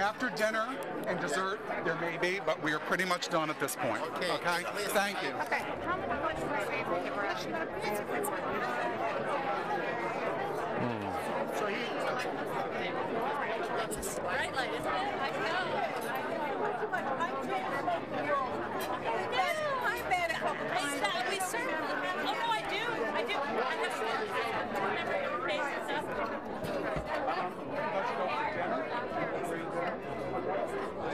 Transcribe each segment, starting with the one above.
After dinner and dessert, there may be, but we are pretty much done at this point. Okay. Okay? Thank you. Okay. How much was the brush? So he, Bright light, isn't it? I know. I've been a couple Is that we serve? Oh no, I do. I do. I have served. I remember your face and stuff.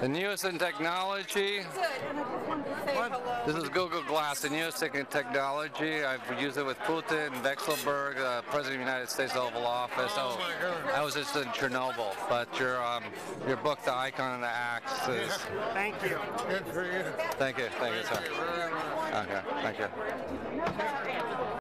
The newest in technology. Good. And I just wanted to say hello. This is Google Glass, the newest in technology. I've used it with Putin, Vekselberg, uh, President of the United States Oval Office. Oh, my God. I was just in Chernobyl, but your um, your book, The Icon and the Axe, is. thank you. Good for you. Thank you, thank you, sir. Okay, thank you.